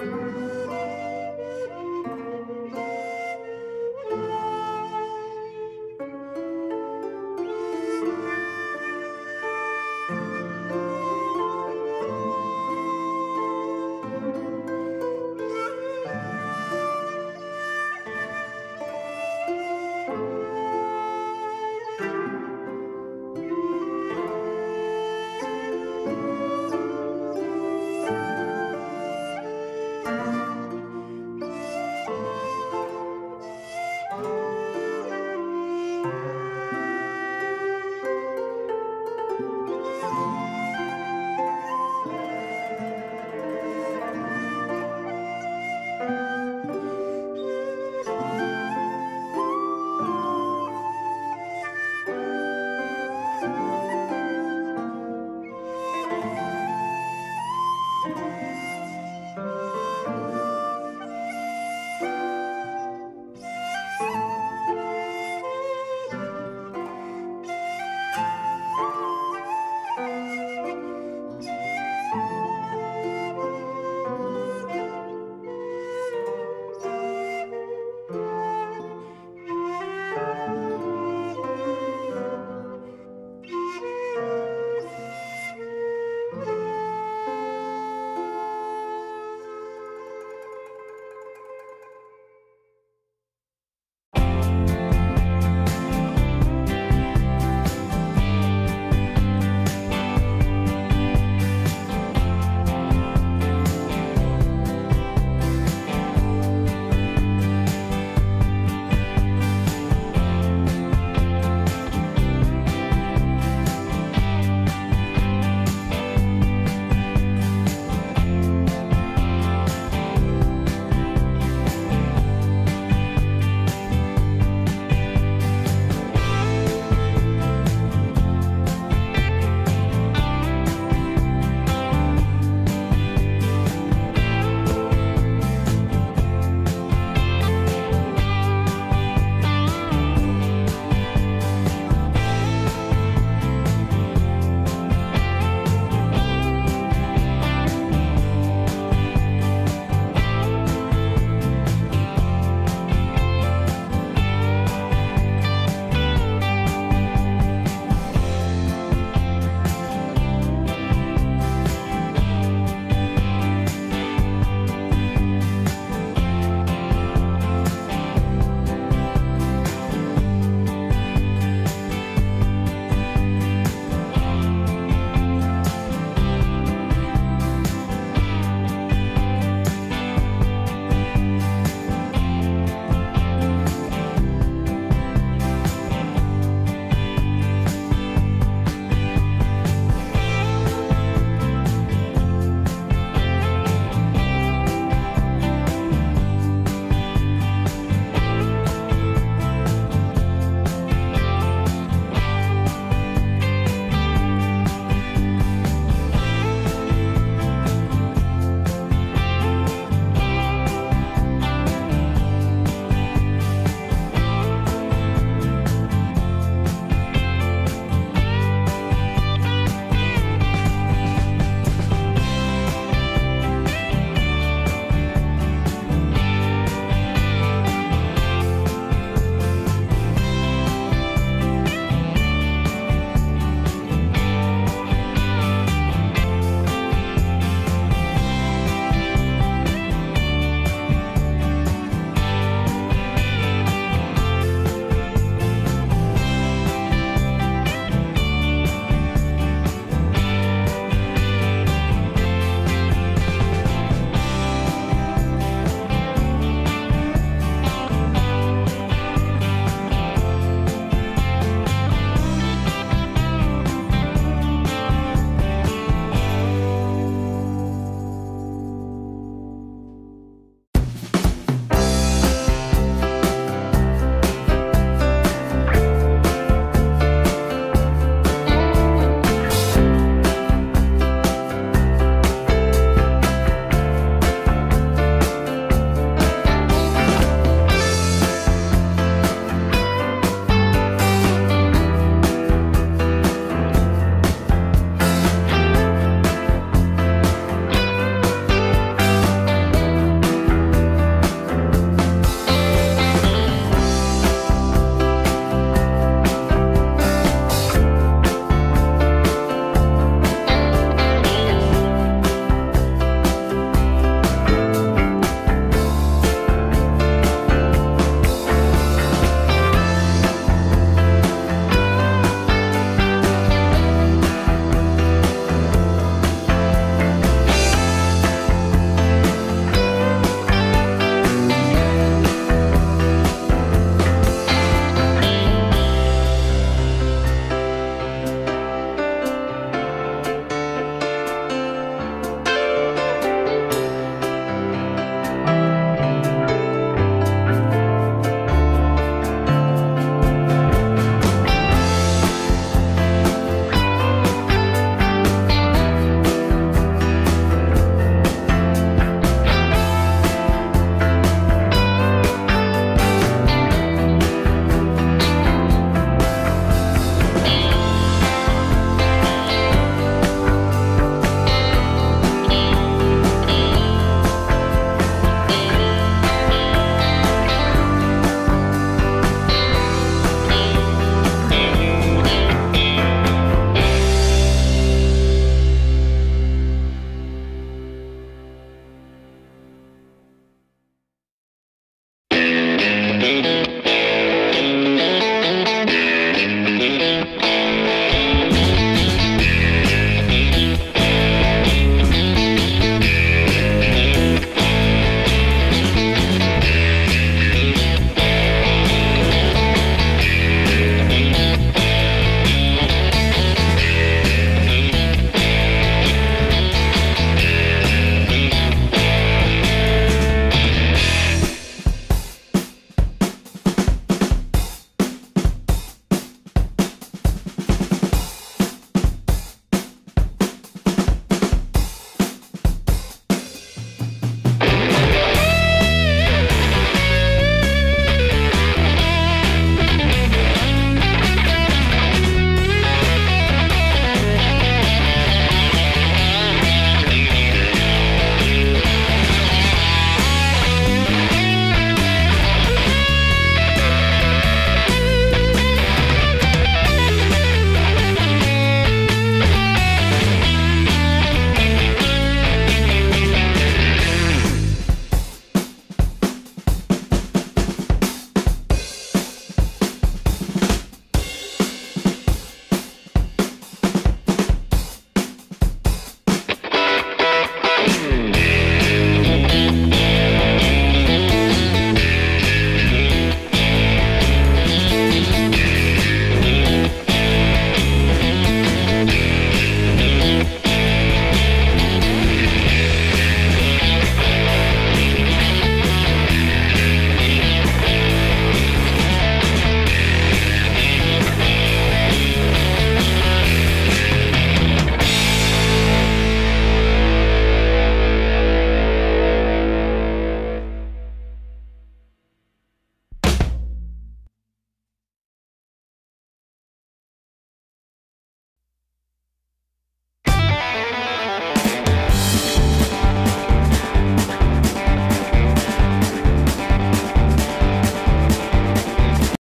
Lord.